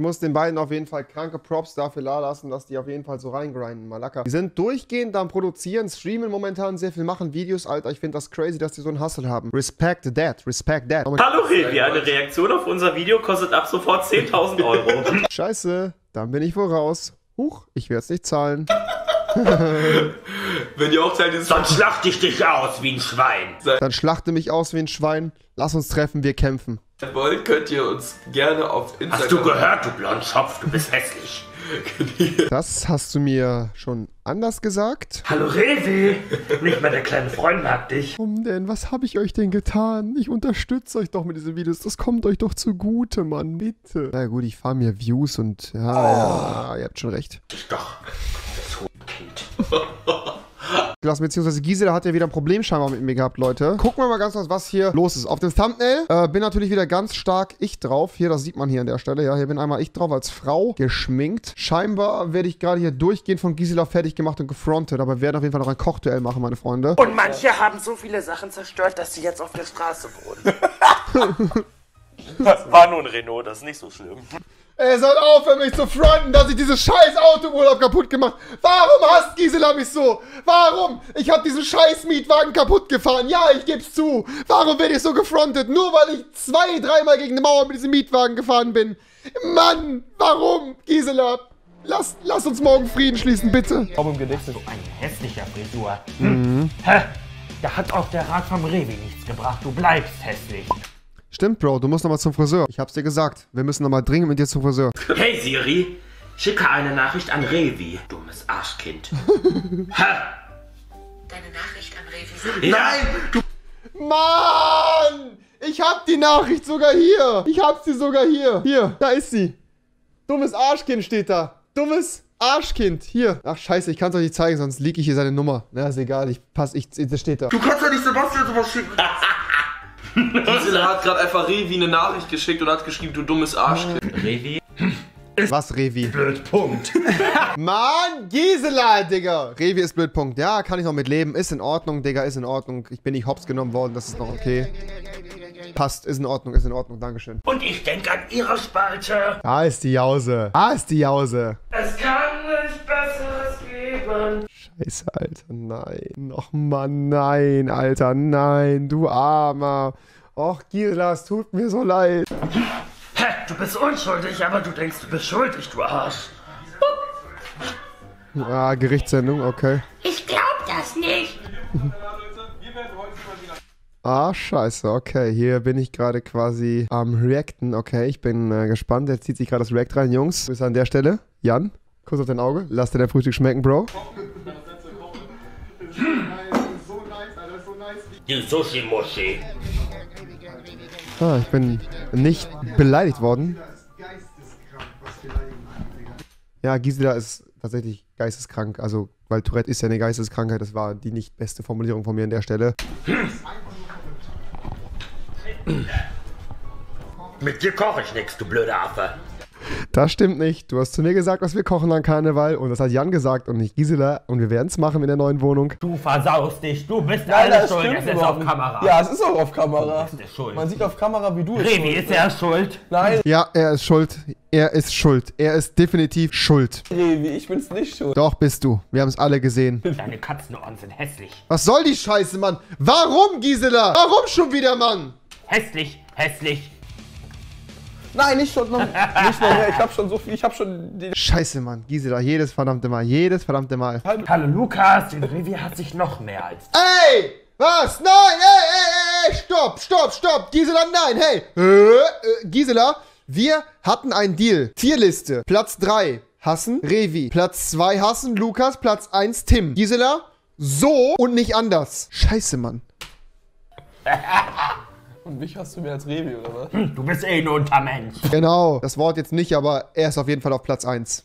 Ich muss den beiden auf jeden Fall kranke Props dafür da lassen, dass die auf jeden Fall so reingrinden, Malaka. Die sind durchgehend am Produzieren, streamen momentan sehr viel, machen Videos, Alter. Ich finde das crazy, dass die so einen Hustle haben. Respect that, respect that. Hallo Revi, eine Reaktion auf unser Video kostet ab sofort 10.000 Euro. Scheiße, dann bin ich wohl raus. Huch, ich werde es nicht zahlen. Wenn ihr auch Teil dieses Sonst schlachte ich dich aus wie ein Schwein. Dann schlachte mich aus wie ein Schwein. Lass uns treffen, wir kämpfen. wollt, könnt ihr uns gerne auf Instagram... Hast du gehört, du Blondschopf, du bist hässlich. Das hast du mir schon anders gesagt. Hallo Revi, nicht mal der kleine Freund mag dich. Warum denn? Was habe ich euch denn getan? Ich unterstütze euch doch mit diesen Videos. Das kommt euch doch zugute, Mann. Bitte. Na gut, ich fahre mir Views und ja, ja, ihr habt schon recht. Ich doch, Kind. gelassen, beziehungsweise Gisela hat ja wieder ein Problem scheinbar mit mir gehabt, Leute. Gucken wir mal ganz kurz, was hier los ist. Auf dem Thumbnail äh, bin natürlich wieder ganz stark ich drauf. Hier, das sieht man hier an der Stelle. Ja, hier bin einmal ich drauf als Frau geschminkt. Scheinbar werde ich gerade hier durchgehend von Gisela fertig gemacht und gefrontet, aber wir werden auf jeden Fall noch ein Kochduell machen, meine Freunde. Und manche haben so viele Sachen zerstört, dass sie jetzt auf der Straße wohnen. War nur ein Renault, das ist nicht so schlimm. Ey, soll aufhören, mich zu fronten, dass ich dieses scheiß Auto im Urlaub kaputt gemacht Warum hasst Gisela mich so? Warum? Ich hab diesen scheiß Mietwagen kaputt gefahren. Ja, ich geb's zu. Warum werde ich so gefrontet? Nur weil ich zwei, dreimal gegen eine Mauer mit diesem Mietwagen gefahren bin. Mann, warum? Gisela, lass, lass uns morgen Frieden schließen, bitte. Warum im Gedächtnis? So ein hässlicher Frisur. Mhm. Hä? Da hat auch der Rat vom Revi nichts gebracht. Du bleibst hässlich. Stimmt, Bro, du musst nochmal zum Friseur. Ich hab's dir gesagt. Wir müssen nochmal dringend mit dir zum Friseur. Hey Siri, schicke eine Nachricht an Revi, dummes Arschkind. Hä? Deine Nachricht an Revi. Ja. Nein! Du Mann! Ich hab die Nachricht sogar hier. Ich hab sie sogar hier. Hier, da ist sie. Dummes Arschkind steht da. Dummes Arschkind. Hier. Ach, scheiße, ich kann's euch nicht zeigen, sonst liege ich hier seine Nummer. Na, ist egal. Ich pass, ich, das steht da. Du kannst ja nicht Sebastian sowas schicken. Gisela hat gerade einfach Revi eine Nachricht geschickt und hat geschrieben, du dummes Arschkind. Revi? Was, Revi? Blöd, Punkt. Mann, Gisela, Digga. Revi ist blöd, Punkt. Ja, kann ich noch mit leben. Ist in Ordnung, Digga, ist in Ordnung. Ich bin nicht hops genommen worden, das ist noch okay. Passt, ist in Ordnung, ist in Ordnung, Dankeschön. Und ich denke an ihre Spalte. Da ist die Jause. Da ist die Jause. Es kann geben. Scheiße, Alter, nein. Och, Mann, nein, Alter, nein, du Armer. Och, Gisela, es tut mir so leid. Hä, du bist unschuldig, aber du denkst, du bist schuldig, du Arsch. Ah, Gerichtssendung, okay. Ich glaub das nicht. Ah, scheiße, okay. Hier bin ich gerade quasi am Reacten. Okay, ich bin äh, gespannt. Jetzt zieht sich gerade das React rein, Jungs. Bis an der Stelle. Jan, kurz auf dein Auge. Lass dir dein Frühstück schmecken, Bro. Du Sushi-Muschi. Ah, ich bin nicht beleidigt worden. Ja, Gisela ist tatsächlich geisteskrank. Also, weil Tourette ist ja eine Geisteskrankheit. Das war die nicht beste Formulierung von mir an der Stelle. Mit dir koche ich nix, du blöder Affe. Das stimmt nicht. Du hast zu mir gesagt, dass wir kochen an Karneval. Und das hat Jan gesagt und nicht Gisela. Und wir werden es machen in der neuen Wohnung. Du versaust dich, du bist Nein, alles das schuld, stimmt es ist auf. Kamera. Ja, es ist auch auf Kamera. Du bist der Schuld. Man sieht auf Kamera, wie du es Revi, schuld ist er schuld? Nein, Ja, er ist schuld. Er ist schuld. Er ist definitiv schuld. Revi, ich bin's nicht schuld. Doch, bist du. Wir haben es alle gesehen. Deine Katzenohren sind hässlich. Was soll die Scheiße, Mann? Warum, Gisela? Warum schon wieder, Mann? Hässlich, hässlich. Nein, nicht schon noch, nicht noch mehr. Ich hab schon so viel, ich hab schon die Scheiße, Mann. Gisela, jedes verdammte Mal. Jedes verdammte Mal. Hallo Lukas, den Revi hat sich noch mehr als... Ey! Was? Nein! Ey, ey, ey! Stopp, stopp, stopp! Gisela, nein! Hey! Äh, äh, Gisela, wir hatten einen Deal. Tierliste. Platz 3. Hassen, Revi. Platz 2 hassen, Lukas. Platz 1, Tim. Gisela, so und nicht anders. Scheiße, Mann. Und mich hast du mir als Revi, oder was? Du bist eh ein Untermensch. Genau. Das Wort jetzt nicht, aber er ist auf jeden Fall auf Platz 1.